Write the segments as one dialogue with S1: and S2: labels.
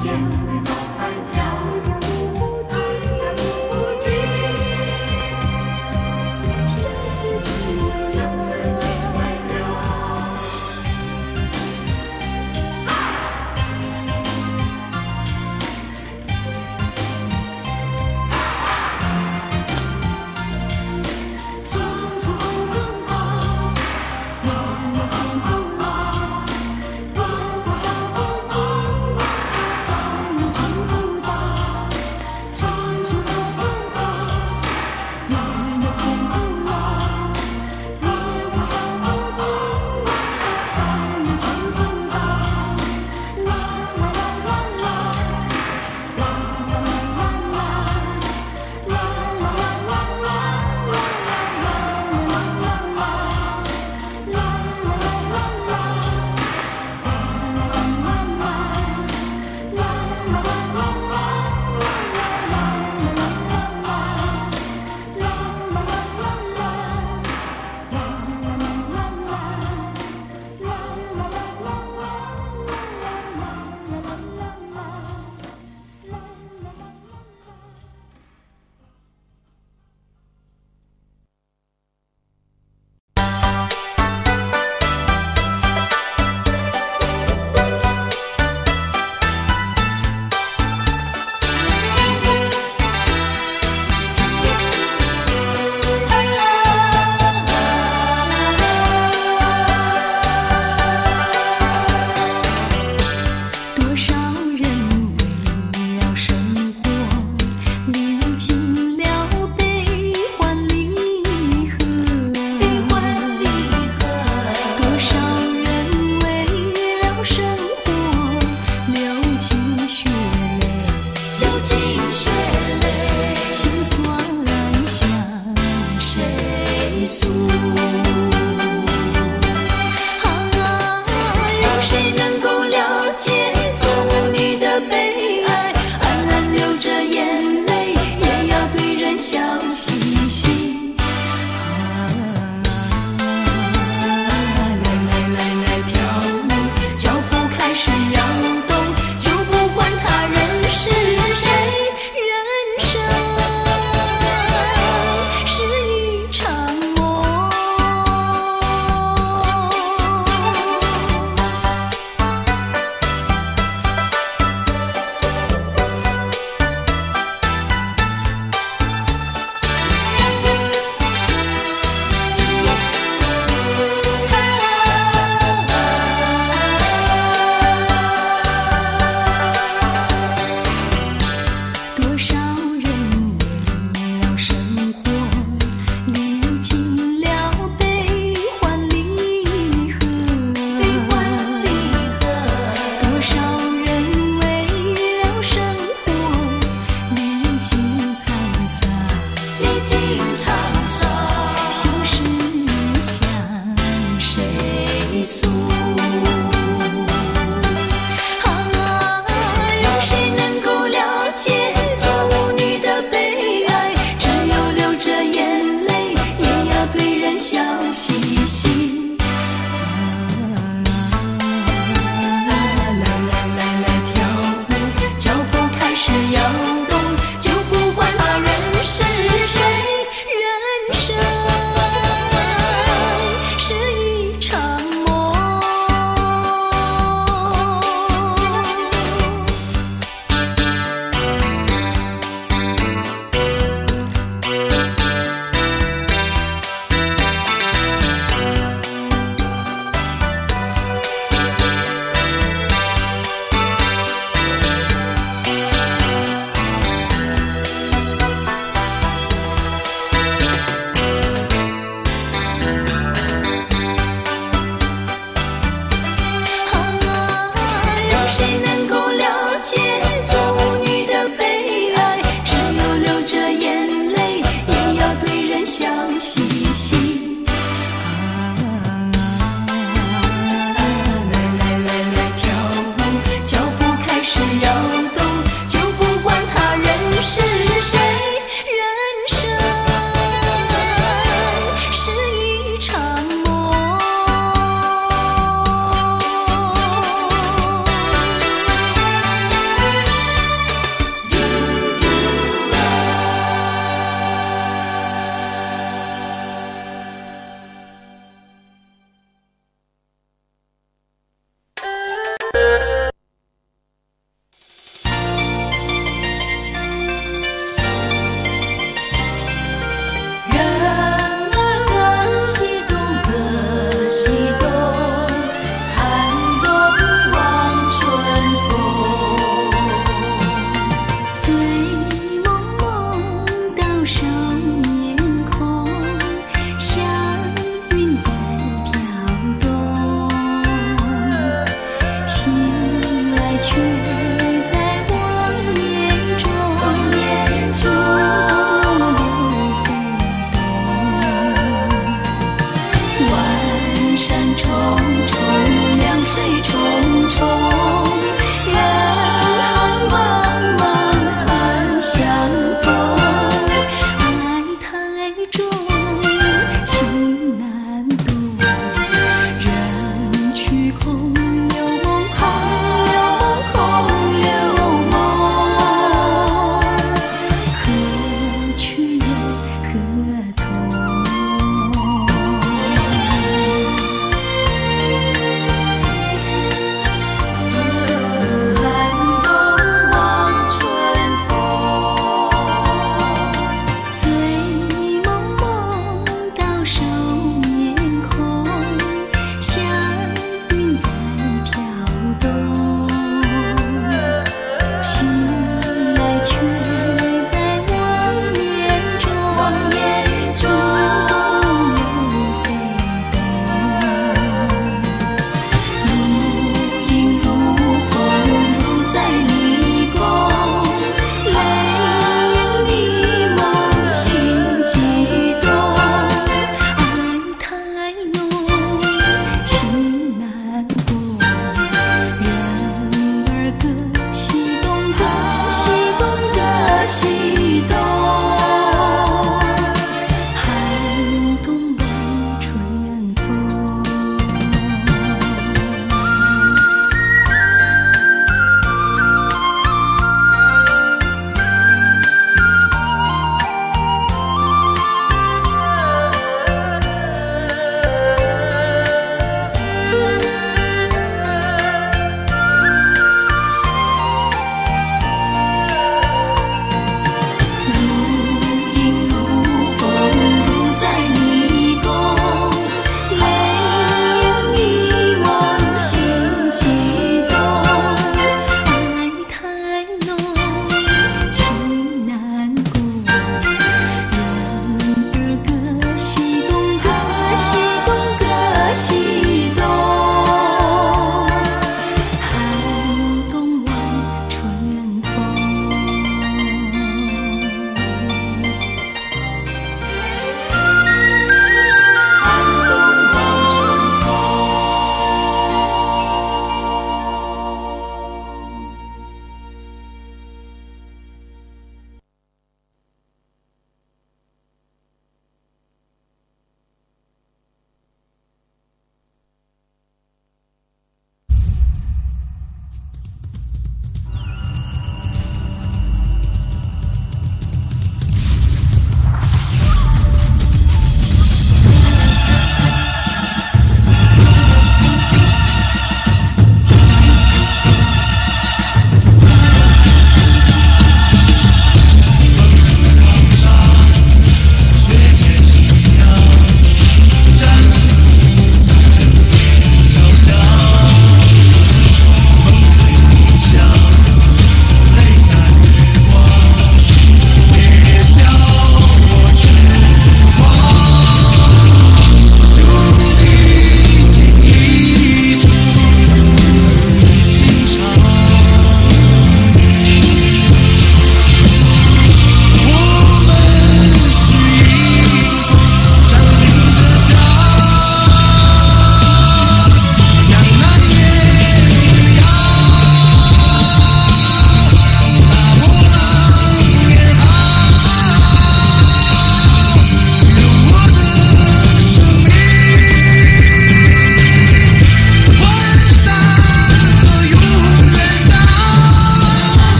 S1: 天。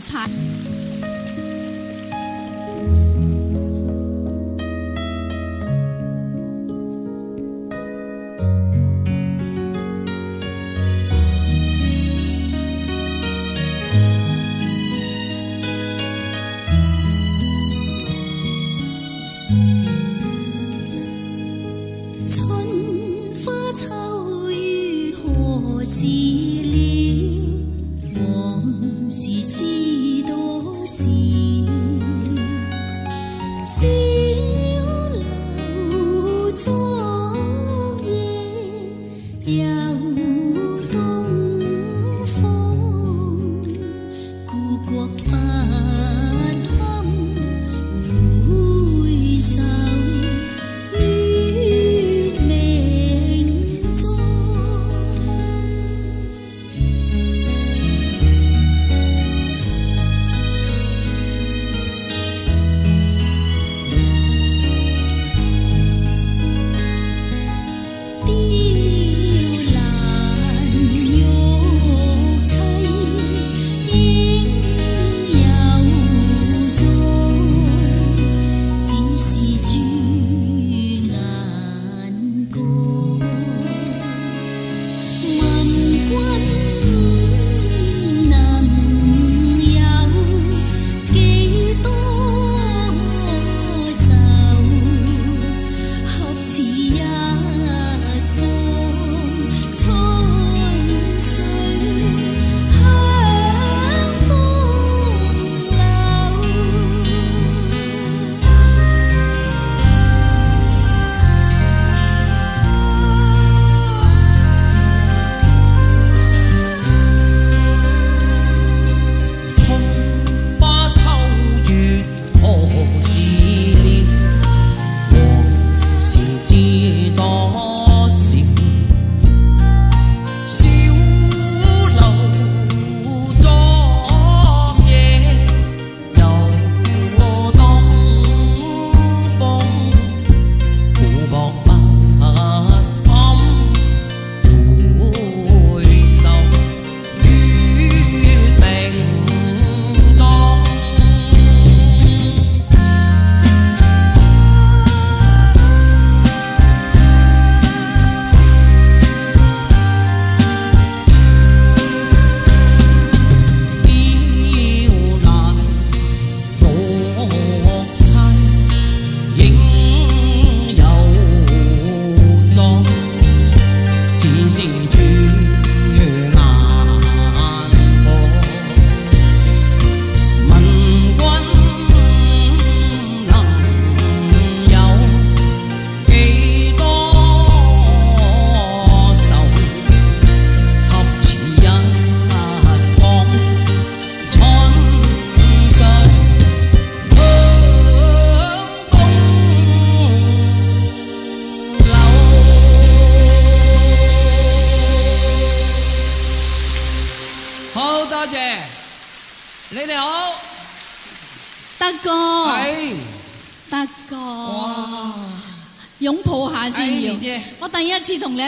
S2: 菜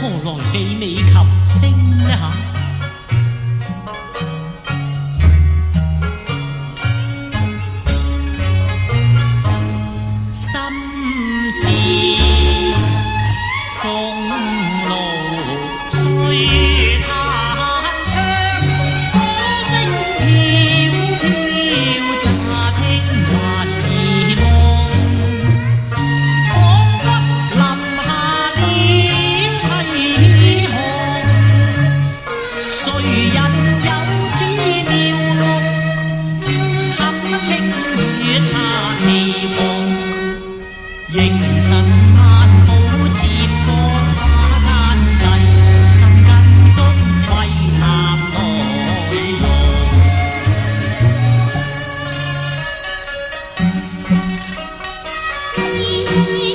S2: 何
S3: 来媲美琴声呢？
S4: You.